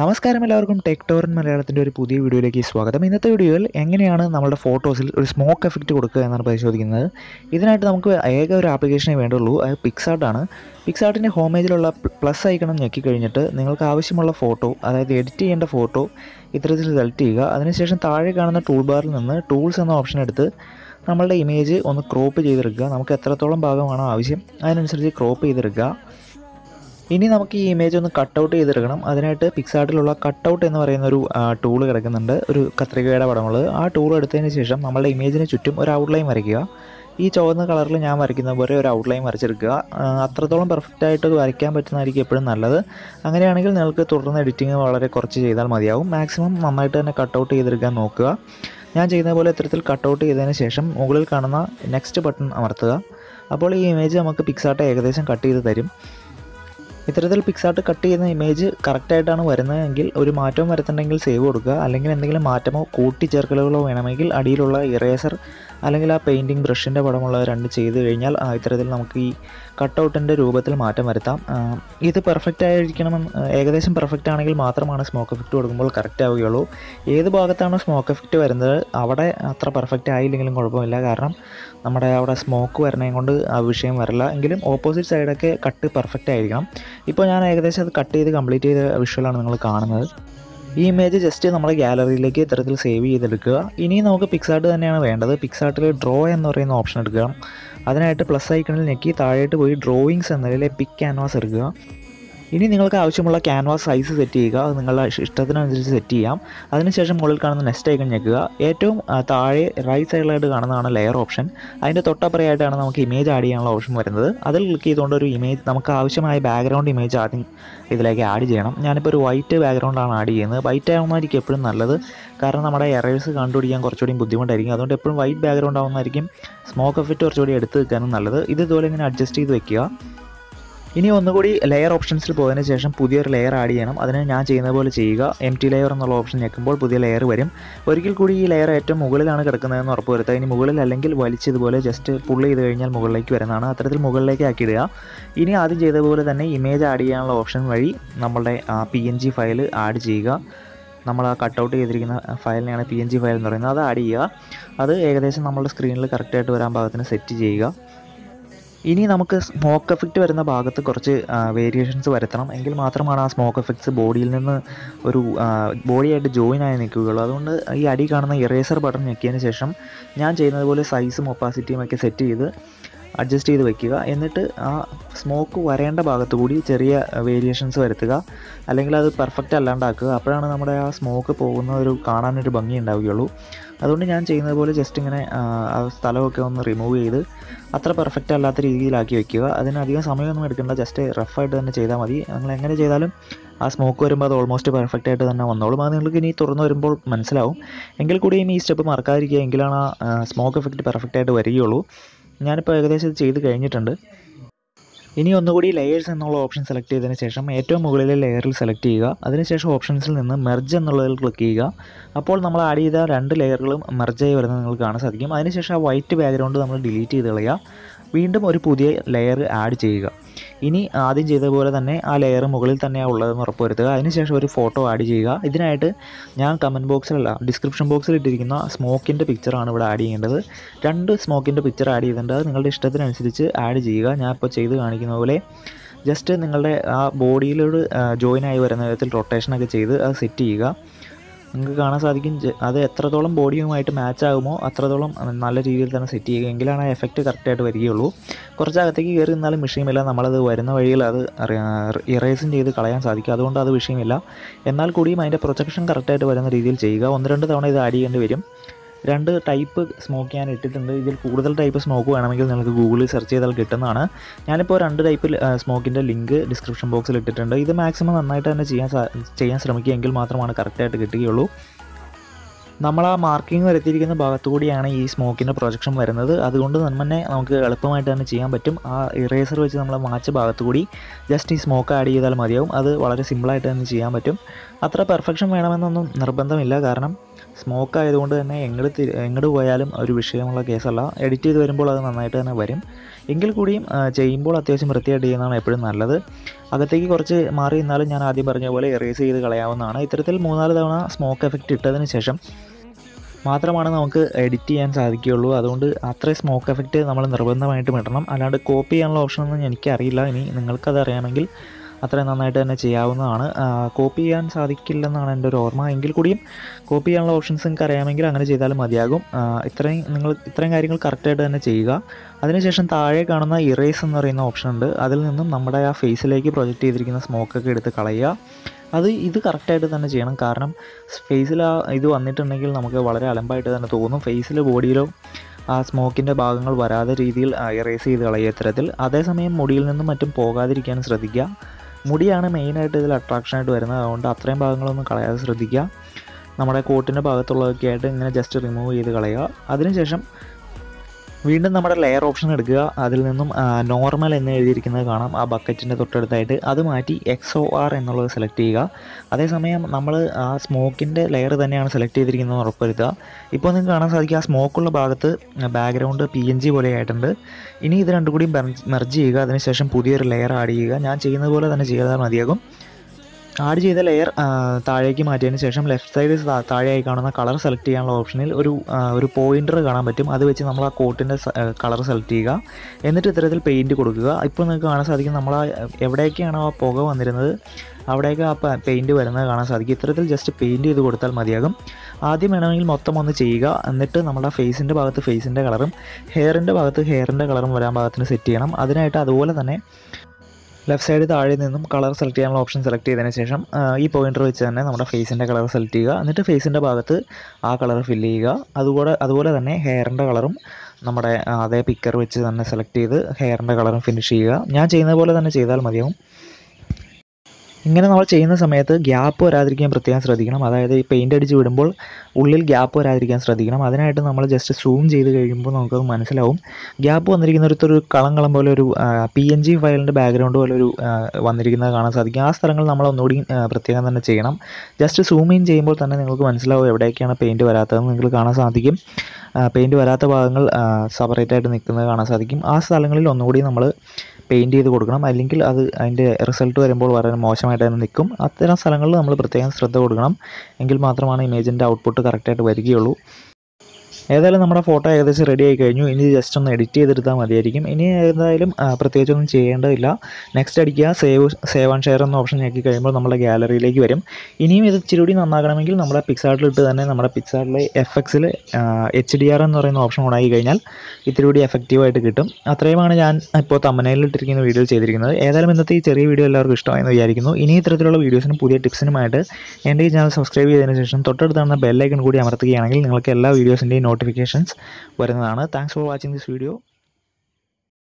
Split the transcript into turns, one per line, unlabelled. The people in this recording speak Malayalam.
നമസ്കാരം എല്ലാവർക്കും ടെക് ടോറൻ മലയാളത്തിന്റെ ഒരു പുതിയ വീഡിയോയിലേക്ക് സ്വാഗതം. ഇന്നത്തെ വീഡിയോയിൽ എങ്ങനെയാണ് നമ്മുടെ ഫോട്ടോസിൽ ഒരു സ്മോക്ക് എഫക്റ്റ് കൊടുക്കുക എന്നാണ് പരിശോധിക്കുന്നത്. ഇതിനായിട്ട് നമുക്ക് ഏക ഒരു ആപ്ലിക്കേഷനെ വേണ്ടുള്ളൂ. അത് പിക്സാർട്ടാണ് പിക്സാർട്ടിന്റെ ഹോമേജിലുള്ള പ്ലസ് ഐക്കണം ഞെക്കി കഴിഞ്ഞിട്ട് നിങ്ങൾക്ക് ആവശ്യമുള്ള ഫോട്ടോ അതായത് എഡിറ്റ് ചെയ്യേണ്ട ഫോട്ടോ ഇത്തരത്തിൽ സെലക്ട് ചെയ്യുക. അതിനുശേഷം താഴെ കാണുന്ന ടൂൾ ബാറിൽ നിന്ന് ടൂൾസ് എന്ന ഓപ്ഷൻ എടുത്ത് നമ്മളുടെ ഇമേജ് ഒന്ന് ക്രോപ്പ് ചെയ്തെടുക്കുക. നമുക്ക് എത്രത്തോളം ഭാഗമാണോ ആവശ്യം അതിനനുസരിച്ച് ക്രോപ്പ് ചെയ്തെടുക്കുക. ഇനി നമുക്ക് ഈ ഇമേജ് ഒന്ന് കട്ട് ഔട്ട് ചെയ്തെടുക്കണം. അതിനായിട്ട് പിക്സാർട്ടിലുള്ള കട്ട് ഔട്ട് എന്ന് പറയുന്ന ഒരു ടൂൾ കിടക്കുന്നുണ്ട്. ഒരു കത്രികയുടെ പടമുള്ളത്. ആ ടൂൾ എടുത്തതിന് ശേഷം നമ്മളുടെ ഇമേജിന് ചുറ്റും ഒരു ഔട്ട്ലൈൻ വരയ്ക്കുക. ഈ ചുവന്ന കളറിൽ ഞാൻ വരയ്ക്കുന്ന പോലെ ഒരു ഔട്ട്ലൈൻ വരച്ചെടുക്കുക. അത്രത്തോളം പെർഫെക്റ്റ് ആയിട്ട് വരയ്ക്കാൻ പറ്റുന്നതായിരിക്കും എപ്പോഴും നല്ലത്. അങ്ങനെയാണെങ്കിൽ നിങ്ങൾക്ക് തുടർന്ന് എഡിറ്റിംഗ് വളരെ കുറച്ച് ചെയ്താൽ മതിയാവും. മാക്സിമം നന്നായിട്ട് തന്നെ കട്ട് ഔട്ട് ചെയ്തെടുക്കാൻ നോക്കുക. ഞാൻ ചെയ്യുന്ന പോലെ ഇത്തരത്തിൽ കട്ട് ഔട്ട് ചെയ്തതിന് ശേഷം മുകളിൽ കാണുന്ന നെക്സ്റ്റ് ബട്ടൺ അമർത്തുക. അപ്പോൾ ഈ ഇമേജ് നമുക്ക് പിക്സാർട്ട് ഏകദേശം കട്ട് ചെയ്ത് തരും. ഇത്തരത്തിൽ പിക്സാർട്ട് കട്ട് ചെയ്യുന്ന ഇമേജ് കറക്റ്റായിട്ടാണ് വരുന്നതെങ്കിൽ ഒരു മാറ്റവും വരുത്തുണ്ടെങ്കിൽ സേവ് കൊടുക്കുക. അല്ലെങ്കിൽ എന്തെങ്കിലും മാറ്റമോ കൂട്ടിച്ചേർക്കലുകളോ വേണമെങ്കിൽ അടിയിലുള്ള ഇറേസർ അല്ലെങ്കിൽ ആ പെയിന്റിങ് ബ്രഷിന്റെ പടമുള്ള രണ്ട് ചെയ്ത് കഴിഞ്ഞാൽ ഇത്തരത്തിൽ നമുക്ക് ഈ കട്ടൗട്ടിന്റെ രൂപത്തിൽ മാറ്റം വരുത്താം. ഇത് പെർഫെക്റ്റ് ആയിരിക്കണമെന്ന് ഏകദേശം പെർഫെക്റ്റ് ആണെങ്കിൽ മാത്രമാണ് സ്മോക്ക് എഫക്റ്റ് കൊടുക്കുമ്പോൾ കറക്റ്റ് ആവുകയുള്ളൂ. ഏത് ഭാഗത്താണ് സ്മോക്ക് എഫക്റ്റ് വരുന്നത്? അവിടെ അത്ര പെർഫെക്റ്റ് ആയില്ലെങ്കിലും കുഴപ്പമില്ല. കാരണം നമ്മുടെ അവിടെ സ്മോക്ക് വരണേ കൊണ്ട് ആ വിഷയം വരില്ല. എങ്കിലും ഓപ്പോസിറ്റ് സൈഡൊക്കെ കട്ട് പെർഫെക്റ്റ് ആയിരിക്കണം. ഇപ്പോൾ ഞാൻ ഏകദേശം അത് കട്ട് ചെയ്ത് കംപ്ലീറ്റ് ചെയ്ത വിഷ്വലാണ് നിങ്ങൾ കാണുന്നത്. ഈ ഇമേജ് ജസ്റ്റ് നമ്മുടെ ഗാലറിയിലേക്ക് ഇത്തരത്തിൽ സേവ് ചെയ്തെടുക്കുക. ഇനി നമുക്ക് പിക്സാർട്ട് തന്നെയാണ് വേണ്ടത്. പിക്സാർട്ടിൽ ഡ്രോ എന്ന് പറയുന്ന ഓപ്ഷൻ എടുക്കുക. അതിനായിട്ട് പ്ലസ് ഐക്കണിൽ ഞെക്കി താഴേട്ട് പോയി ഡ്രോയിങ്സ് എന്നതിലെ പിക് ക്യാൻവാസ് എടുക്കുക. ഇനി നിങ്ങൾക്ക് ആവശ്യമുള്ള ക്യാൻവാസ് സൈസ് സെറ്റ് ചെയ്യുക. അത് നിങ്ങളുടെ ഇഷ്ടത്തിനനുസരിച്ച് സെറ്റ് ചെയ്യാം. അതിനുശേഷം മുകളിൽ കാണുന്ന നെക്സ്റ്റ് ഐക്കൺ ഞെക്കുക. ഏറ്റവും താഴെ റൈറ്റ് സൈഡിലായിട്ട് കാണുന്നതാണ് ലെയർ ഓപ്ഷൻ അതിന്റെ തൊട്ടപ്പുറയായിട്ടാണ് നമുക്ക് ഇമേജ് ആഡ് ചെയ്യാനുള്ള ഓപ്ഷൻ വരുന്നത്. അതിൽ ക്ലിക്ക് ചെയ്തുകൊണ്ട് ഒരു ഇമേജ് നമുക്ക് ആവശ്യമായ ബാക്ക്ഗ്രൗണ്ട് ഇമേജ് ആദ്യം ഇതിലേക്ക് ആഡ് ചെയ്യണം. ഞാനിപ്പോൾ ഒരു വൈറ്റ് ബാക്ക്ഗ്രൗണ്ടാണ് ആഡ് ചെയ്യുന്നത്. വൈറ്റ് ആവുന്നതായിരിക്കും എപ്പോഴും നല്ലത്. കാരണം നമ്മുടെ എറേഴ്സ് കണ്ടുപിടിക്കാൻ കുറച്ചുകൂടി ബുദ്ധിമുട്ടായിരിക്കും. അതുകൊണ്ട് എപ്പോഴും വൈറ്റ് ബാക്ക്ഗ്രൗണ്ട് ആവുന്നതായിരിക്കും. സ്മോക്ക് എഫക്റ്റ് കുറച്ചുകൂടി എടുത്ത് വെക്കാനും നല്ലത്. ഇത് ഇതുപോലെ ഇങ്ങനെ അഡ്ജസ്റ്റ് ചെയ്ത് വെക്കുക. ഇനി ഒന്നുകൂടി ലെയർ ഓപ്ഷൻസിൽ പോയതിനു ശേഷം പുതിയൊരു ലെയർ ആഡ് ചെയ്യണം. അതിന് ഞാൻ ചെയ്യുന്ന പോലെ ചെയ്യുക. എം ടി ലെയർ എന്നുള്ള ഓപ്ഷൻ ഞെക്കുമ്പോൾ പുതിയ ലെയർ വരും. ഒരിക്കൽ കൂടി ഈ ലെയർ ഏറ്റവും മുകളിലാണ് കിടക്കുന്നതെന്ന് ഉറപ്പുവരുത്തുക ഇനി മുകളിൽ അല്ലെങ്കിൽ വലിച്ചതുപോലെ ജസ്റ്റ് പുള്ള് ചെയ്ത് കഴിഞ്ഞാൽ മുകളിലേക്ക് വരുന്നതാണ്. അത്തരത്തിൽ മുകളിലേക്ക് ആക്കിയിടുക. ഇനി ആദ്യം ചെയ്ത പോലെ തന്നെ ഇമേജ് ആഡ് ചെയ്യാനുള്ള ഓപ്ഷൻ വഴി നമ്മളുടെ P N G file add ചെയ്യുക. നമ്മൾ ആ കട്ടൗട്ട് ചെയ്തിരിക്കുന്ന ഫയലിനെയാണ് പി എൻ ജി ഫയൽ എന്ന് പറയുന്നത്. അത് ആഡ് ചെയ്യുക. അത് ഏകദേശം നമ്മുടെ സ്ക്രീനിൽ കറക്റ്റായിട്ട് വരാൻ ഭാഗത്തിന് സെറ്റ് ചെയ്യുക. ഇനി നമുക്ക് സ്മോക്ക് എഫക്റ്റ് വരുന്ന ഭാഗത്ത് കുറച്ച് വേരിയേഷൻസ് വരുത്തണം. എങ്കിൽ മാത്രമാണ് ആ സ്മോക്ക് എഫക്ട്സ് ബോഡിയിൽ നിന്ന് ഒരു ബോഡിയായിട്ട് ജോയിൻ ആയി നിൽക്കുകയുള്ളൂ. അതുകൊണ്ട് ഈ അടി കാണുന്ന ഇറേസർ ബട്ടൺ ഞെക്കിയതിന് ശേഷം ഞാൻ ചെയ്യുന്നത് പോലെ സൈസും ഒപ്പാസിറ്റിയും ഒക്കെ സെറ്റ് ചെയ്ത് അഡ്ജസ്റ്റ് ചെയ്ത് വെക്കുക. എന്നിട്ട് ആ സ്മോക്ക് വരേണ്ട ഭാഗത്ത് കൂടി ചെറിയ വേരിയേഷൻസ് വരുത്തുക. അല്ലെങ്കിൽ അത് പെർഫെക്റ്റ് അല്ലാണ്ടാക്കുക. അപ്പോഴാണ് നമ്മുടെ ആ സ്മോക്ക് പോകുന്ന ഒരു കാണാനൊരു ഭംഗി ഉണ്ടാവുകയുള്ളൂ. അതുകൊണ്ട് ഞാൻ ചെയ്യുന്നത് പോലെ ജസ്റ്റ് ഇങ്ങനെ ആ, സ്ഥലമൊക്കെ ഒന്ന് റിമൂവ് ചെയ്ത് അത്ര പെർഫെക്റ്റ് അല്ലാത്ത രീതിയിലാക്കി വെക്കുക. അതിന് അധികം സമയമൊന്നും എടുക്കേണ്ട. ജസ്റ്റ് റഫായിട്ട് തന്നെ ചെയ്താൽ മതി. നിങ്ങൾ എങ്ങനെ ചെയ്താലും ആ സ്മോക്ക് വരുമ്പോൾ അത് ഓൾമോസ്റ്റ് പെർഫെക്റ്റ് ആയിട്ട് തന്നെ വന്നോളും. അത് നിങ്ങൾക്ക് ഇനി തുറന്നു വരുമ്പോൾ മനസ്സിലാവും. എങ്കിൽ കൂടിയും ഈ സ്റ്റെപ്പ് മറക്കാതിരിക്കുക. എങ്കിലാണ് ആ സ്മോക്ക് എഫക്റ്റ് പെർഫെക്റ്റ് ആയിട്ട് വരികയുള്ളൂ. ഞാനിപ്പോൾ ഏകദേശം ഇത് ചെയ്ത് കഴിഞ്ഞിട്ടുണ്ട്. ഇനി ഒന്നുകൂടി ലെയേഴ്സ് എന്നുള്ള ഓപ്ഷൻ സെലക്ട് ചെയ്തതിന് ശേഷം ഏറ്റവും മുകളിലെ ലെയറിൽ സെലക്ട് ചെയ്യുക. അതിനുശേഷം ഓപ്ഷൻസിൽ നിന്ന് മെർജ് എന്നുള്ളതിൽ ക്ലിക്ക് ചെയ്യുക. അപ്പോൾ നമ്മൾ ആഡ് ചെയ്ത രണ്ട് ലെയറുകളും മെർജായി വരുന്നത് നിങ്ങൾക്ക് കാണാൻ സാധിക്കും. അതിനുശേഷം ആ വൈറ്റ് ബാക്ക്ഗ്രൗണ്ട് നമ്മൾ ഡിലീറ്റ് ചെയ്ത് കളയുക. വീണ്ടും ഒരു പുതിയ ലെയർ ആഡ് ചെയ്യുക. ഇനി ആദ്യം ചെയ്ത പോലെ തന്നെ ആ ലെയർ മുകളിൽ തന്നെയാണ് ഉള്ളതെന്ന് ഉറപ്പുവരുത്തുക. അതിനുശേഷം ഒരു ഫോട്ടോ ആഡ് ചെയ്യുക. ഇതിനായിട്ട് ഞാൻ കമന്റ് ബോക്സിലല്ല ഡിസ്ക്രിപ്ഷൻ ബോക്സിൽ ഇട്ടിരിക്കുന്ന സ്മോക്കിന്റെ പിക്ചറാണ് ഇവിടെ ആഡ് ചെയ്യേണ്ടത്. രണ്ട് സ്മോക്കിന്റെ പിക്ചർ ആഡ് ചെയ്തിട്ടുണ്ട്. അത് നിങ്ങളുടെ ഇഷ്ടത്തിനനുസരിച്ച് ആഡ് ചെയ്യുക. ഞാൻ ഇപ്പോൾ ചെയ്ത് കാണിക്കുന്ന പോലെ ജസ്റ്റ് നിങ്ങളുടെ ആ ബോഡിയിലോട് ജോയിൻ ആയി വരുന്ന വിധത്തിൽ റൊട്ടേഷനൊക്കെ ചെയ്ത് അത് സെറ്റ് ചെയ്യുക. നിങ്ങൾക്ക് കാണാൻ സാധിക്കും. അത് എത്രത്തോളം ബോഡിയുമായിട്ട് മാച്ച് ആകുമോ അത്രത്തോളം നല്ല രീതിയിൽ തന്നെ സെറ്റ് ചെയ്യുക എങ്കിലാണ് ആ എഫക്റ്റ് കറക്റ്റായിട്ട് വരികയുള്ളൂ. കുറച്ച് അകത്തേക്ക് കയറി നിന്നാലും വിഷയമില്ല. നമ്മളത് വരുന്ന വഴിയിൽ അത് ഇറേസും ചെയ്ത് കളയാൻ സാധിക്കും. അതുകൊണ്ട് അത് വിഷയമില്ല. എന്നാൽ കൂടിയും അതിന്റെ പ്രൊജക്ഷൻ കറക്റ്റായിട്ട് വരുന്ന രീതിയിൽ ചെയ്യുക. ഒന്ന് രണ്ട് തവണ ഇത് ആഡ് ചെയ്യേണ്ടി വരും. രണ്ട് ടൈപ്പ് സ്മോക്ക് ഞാൻ ഇട്ടിട്ടുണ്ട്. ഇതിൽ കൂടുതൽ ടൈപ്പ് സ്മോക്ക് വേണമെങ്കിൽ നിങ്ങൾക്ക് ഗൂഗിളിൽ സെർച്ച് ചെയ്താൽ കിട്ടുന്നതാണ്. ഞാനിപ്പോൾ രണ്ട് ടൈപ്പ് സ്മോക്കിന്റെ ലിങ്ക് ഡിസ്ക്രിപ്ഷൻ ബോക്സിൽ ഇട്ടിട്ടുണ്ട്. ഇത് മാക്സിമം നന്നായിട്ട് തന്നെ ചെയ്യാൻ ചെയ്യാൻ ശ്രമിക്കുകയെങ്കിൽ മാത്രമാണ് കറക്റ്റായിട്ട് കിട്ടുകയുള്ളൂ. നമ്മൾ ആ മാർക്കിംഗ് വരുത്തിയിരിക്കുന്ന ഭാഗത്തുകൂടിയാണ് ഈ സ്മോക്കിന്റെ പ്രൊജക്ഷൻ വരുന്നത്. അതുകൊണ്ട് തന്നെ നമുക്ക് എളുപ്പമായിട്ട് തന്നെ ചെയ്യാൻ പറ്റും. ആ ഇറേസർ വെച്ച് നമ്മൾ മാച്ച ഭാഗത്തുകൂടി ജസ്റ്റ് ഈ സ്മോക്ക് ആഡ് ചെയ്താൽ മതിയാവും. അത് വളരെ സിമ്പിളായിട്ട് തന്നെ ചെയ്യാൻ പറ്റും. അത്ര പെർഫെക്ഷൻ വേണമെന്നൊന്നും നിർബന്ധമില്ല. കാരണം സ്മോക്ക് ആയതുകൊണ്ട് തന്നെ എങ്ങോട്ട് എങ്ങോട്ട് പോയാലും ഒരു വിഷയമുള്ള കേസല്ല. എഡിറ്റ് ചെയ്ത് വരുമ്പോൾ അത് നന്നായിട്ട് തന്നെ വരും. എങ്കിൽ കൂടിയും ചെയ്യുമ്പോൾ അത്യാവശ്യം വൃത്തിയായിട്ട് ചെയ്യുന്നതാണ് എപ്പോഴും നല്ലത്. അകത്തേക്ക് കുറച്ച് മാറി നിന്നാലും ഞാൻ ആദ്യം പറഞ്ഞ പോലെ എറേസ് ചെയ്ത് കളയാവുന്നതാണ്. ഇത്തരത്തിൽ മൂന്നാൽ തവണ സ്മോക്ക് എഫക്റ്റ് ഇട്ടതിന് ശേഷം മാത്രമാണ് നമുക്ക് എഡിറ്റ് ചെയ്യാൻ സാധിക്കുകയുള്ളൂ. അതുകൊണ്ട് അത്രയും സ്മോക്ക് എഫക്റ്റ് നമ്മൾ നിർബന്ധമായിട്ടും ഇടണം. അല്ലാണ്ട് കോപ്പി ചെയ്യാനുള്ള ഓപ്ഷനൊന്നും എനിക്കറിയില്ല. ഇനി നിങ്ങൾക്കത് അറിയാമെങ്കിൽ അത്രയും നന്നായിട്ട് തന്നെ ചെയ്യാവുന്നതാണ്. കോപ്പി ചെയ്യാൻ സാധിക്കില്ലെന്നാണ് എന്റെ ഒരു ഓർമ്മ. എങ്കിൽ കൂടിയും കോപ്പി ചെയ്യാനുള്ള ഓപ്ഷൻസ് നിങ്ങൾക്ക് അറിയാമെങ്കിൽ അങ്ങനെ ചെയ്താലും മതിയാകും. ഇത്രയും നിങ്ങൾ ഇത്രയും കാര്യങ്ങൾ കറക്റ്റായിട്ട് തന്നെ ചെയ്യുക. അതിനുശേഷം താഴെ കാണുന്ന ഇറേസ് എന്ന് പറയുന്ന ഓപ്ഷൻ ഉണ്ട്. അതിൽ നിന്നും നമ്മുടെ ആ ഫേസിലേക്ക് പ്രൊജക്റ്റ് ചെയ്തിരിക്കുന്ന സ്മോക്കൊക്കെ എടുത്ത് കളയുക. അത് ഇത് കറക്റ്റായിട്ട് തന്നെ ചെയ്യണം. കാരണം ഫേസിൽ ആ ഇത് വന്നിട്ടുണ്ടെങ്കിൽ നമുക്ക് വളരെ അലമ്പായിട്ട് തന്നെ തോന്നും. ഫേസിൽ ബോഡിയിലോ ആ സ്മോക്കിന്റെ ഭാഗങ്ങൾ വരാതെ രീതിയിൽ ഇറേസ് ചെയ്ത് കളയുക ഇത്തരത്തിൽ. അതേസമയം മുടിയിൽ നിന്നും മറ്റും പോകാതിരിക്കാൻ ശ്രദ്ധിക്കുക. മുടിയാണ് മെയിനായിട്ട് ഇതിൽ അട്രാക്ഷനായിട്ട് വരുന്നത്. അതുകൊണ്ട് അത്രയും ഭാഗങ്ങളൊന്നും കളയാതെ ശ്രദ്ധിക്കുക. നമ്മുടെ കോട്ടിന്റെ ഭാഗത്തുള്ളതൊക്കെ ആയിട്ട് ഇങ്ങനെ ജസ്റ്റ് റിമൂവ് ചെയ്ത് കളയുക. അതിനുശേഷം വീണ്ടും നമ്മുടെ ലെയർ ഓപ്ഷൻ എടുക്കുക. അതിൽ നിന്നും നോർമൽ എന്ന് എഴുതിയിരിക്കുന്നത് കാണാം. ആ ബക്കറ്റിന്റെ തൊട്ടടുത്തായിട്ട് അത് മാറ്റി എക്സ് ഒ ആർ എന്നുള്ളത് സെലക്ട് ചെയ്യുക. അതേസമയം നമ്മൾ ആ സ്മോക്കിന്റെ ലെയർ തന്നെയാണ് സെലക്ട് ചെയ്തിരിക്കുന്നത് ഉറപ്പുവരുത്തുക. ഇപ്പോൾ നിങ്ങൾക്ക് കാണാൻ സാധിക്കും ആ സ്മോക്കുള്ള ഭാഗത്ത് ബാക്ക്ഗ്രൗണ്ട് പി എൻ ജി പോലെ ആയിട്ടുണ്ട്. ഇനി ഇത് രണ്ടും കൂടി മെർജ് ചെയ്യുക. അതിനുശേഷം പുതിയൊരു ലെയർ ആഡ് ചെയ്യുക. ഞാൻ ചെയ്യുന്നത് പോലെ തന്നെ ചെയ്താൽ മതിയാകും. ആഡ് ചെയ്ത ലെയർ താഴേക്ക് മാറ്റിയതിന് ശേഷം ലെഫ്റ്റ് സൈഡ് താഴെയായി കാണുന്ന കളർ സെലക്ട് ചെയ്യാനുള്ള ഓപ്ഷനിൽ ഒരു ഒരു പോയിന്റർ കാണാൻ പറ്റും. അത് വെച്ച് നമ്മൾ ആ കോട്ടിന്റെ കളർ സെലക്ട് ചെയ്യുക. എന്നിട്ട് ഇത്തരത്തിൽ പെയിന്റ് കൊടുക്കുക. ഇപ്പോൾ നിങ്ങൾക്ക് കാണാൻ സാധിക്കും നമ്മൾ എവിടെയൊക്കെയാണോ ആ പുക വന്നിരുന്നത് അവിടെയൊക്കെ ആ പെയിന്റ് വരുന്നത് കാണാൻ സാധിക്കും. ഇത്തരത്തിൽ ജസ്റ്റ് പെയിന്റ് ചെയ്ത് കൊടുത്താൽ മതിയാകും. ആദ്യം വേണമെങ്കിൽ മൊത്തം ഒന്ന് ചെയ്യുക. എന്നിട്ട് നമ്മുടെ ഫേസിന്റെ ഭാഗത്ത് ഫേസിന്റെ കളറും ഹെയറിന്റെ ഭാഗത്ത് ഹെയറിന്റെ കളറും വരാൻ ഭാഗത്തിന് സെറ്റ് ചെയ്യണം. അതിനായിട്ട് അതുപോലെ തന്നെ ലെഫ്റ്റ് സൈഡ് താഴെ നിന്നും കളർ സെലക്ട് ചെയ്യാനുള്ള ഓപ്ഷൻ സെലക്ട് ചെയ്തതിന് ശേഷം ഈ പോയിന്റർ വെച്ച് തന്നെ നമ്മുടെ ഫേസിന്റെ കളർ സെലക്ട് ചെയ്യുക. എന്നിട്ട് ഫേസിന്റെ ഭാഗത്ത് ആ കളർ ഫില്ല് ചെയ്യുക. അതുപോലെ അതുപോലെ തന്നെ ഹെയറിന്റെ കളറും നമ്മുടെ അതേ പിക്കർ വെച്ച് തന്നെ സെലക്ട് ചെയ്ത് ഹെയറിന്റെ കളറും ഫിനിഷ് ചെയ്യുക. ഞാൻ ചെയ്യുന്ന പോലെ തന്നെ ചെയ്താൽ മതിയാവും. ഇങ്ങനെ നമ്മൾ ചെയ്യുന്ന സമയത്ത് ഗ്യാപ്പ് വരാതിരിക്കാൻ പ്രത്യേകം ശ്രദ്ധിക്കണം. അതായത് ഈ പെയിന്റ് അടിച്ച് വിടുമ്പോൾ ഉള്ളിൽ ഗ്യാപ്പ് വരാതിരിക്കാൻ ശ്രദ്ധിക്കണം. അതിനായിട്ട് നമ്മൾ ജസ്റ്റ് സൂം ചെയ്ത് കഴിയുമ്പോൾ നമുക്കത് മനസ്സിലാവും. ഗ്യാപ്പ് വന്നിരിക്കുന്ന ഒരു കളം കളം പോലെ ഒരു പി എൻ ജി ഫയലിന്റെ ബാക്ക്ഗ്രൗണ്ട് പോലെ ഒരു വന്നിരിക്കുന്നത് കാണാൻ സാധിക്കും. ആ സ്ഥലങ്ങൾ നമ്മൾ ഒന്നുകൂടി പ്രത്യേകം തന്നെ ചെയ്യണം. ജസ്റ്റ് സൂം ഇൻ ചെയ്യുമ്പോൾ തന്നെ നിങ്ങൾക്ക് മനസ്സിലാവും എവിടെയൊക്കെയാണ് പെയിന്റ് വരാത്തതെന്ന് നിങ്ങൾക്ക് കാണാൻ സാധിക്കും. പെയിന്റ് വരാത്ത ഭാഗങ്ങൾ സെപ്പറേറ്റ് ആയിട്ട് നിൽക്കുന്നത് കാണാൻ സാധിക്കും. ആ സ്ഥലങ്ങളിൽ ഒന്നുകൂടി നമ്മൾ പെയിന്റ് ചെയ്ത് കൊടുക്കണം. അല്ലെങ്കിൽ അത് അതിന്റെ റിസൾട്ട് വരുമ്പോൾ വളരെ മോശമായിട്ട് തന്നെ നിൽക്കും. അത്തരം സ്ഥലങ്ങളിൽ നമ്മൾ പ്രത്യേകം ശ്രദ്ധ കൊടുക്കണം. എങ്കിൽ മാത്രമാണ് ഇമേജിന്റെ ഔട്ട്പുട്ട് കറക്റ്റായിട്ട് വരികയുള്ളൂ. ഏതായാലും നമ്മുടെ ഫോട്ടോ ഏകദേശം റെഡി ആയി കഴിഞ്ഞു. ഇനി ജസ്റ്റ് ഒന്ന് എഡിറ്റ് ചെയ്തെടുത്താൽ മതിയായിരിക്കും. ഇനി ഏതായാലും പ്രത്യേകിച്ചൊന്നും ചെയ്യേണ്ടതില്ല. നെക്സ്റ്റ് അടിക്കുക. സേവ് സേവ് ആൻഡ് ഷെയർ എന്ന ഓപ്ഷൻ ഞെക്കി കഴിയുമ്പോൾ നമ്മുടെ ഗാലറിയിലേക്ക് വരും. ഇനിയും ഇത് ഇച്ചിരി കൂടി നന്നാക്കണമെങ്കിൽ നമ്മുടെ പിക്സാർട്ടിലിട്ട് തന്നെ നമ്മുടെ പിക്സാർട്ടിലെ എഫ് എക്സിൽ എച്ച് ഡി ആർ എന്ന് പറയുന്ന ഓപ്ഷൻ ഓണാക്കി കഴിഞ്ഞാൽ ഇത്തിരി കൂടി എഫക്റ്റീവായിട്ട് കിട്ടും. അത്രയുമാണ് ഞാൻ ഇപ്പോൾ തമ്മനയിലിട്ടിരിക്കുന്ന വീഡിയോ ചെയ്തിരിക്കുന്നത്. ഏതായാലും ഇന്നത്തെ ഈ ചെറിയ വീഡിയോ എല്ലാവർക്കും ഇഷ്ടമായെന്ന് വിചാരിക്കുന്നു. ഇനി ഇത്തരത്തിലുള്ള വീഡിയോസിനും പുതിയ ടിപ്സിനുമായിട്ട് എന്റെ ഈ ചാനൽ സബ്സ്ക്രൈബ് ചെയ്തതിന് ശേഷം തൊട്ടടുത്ത് കാണുന്ന ബെല്ലൈക്കൺ കൂടി അമർത്തുകയാണെങ്കിൽ നിങ്ങൾക്ക് എല്ലാ വീഡിയോസിന്റെയും നോട്ടിഫിക്കേഷൻസ് വരുന്നതാണ്. Thanks for watching this video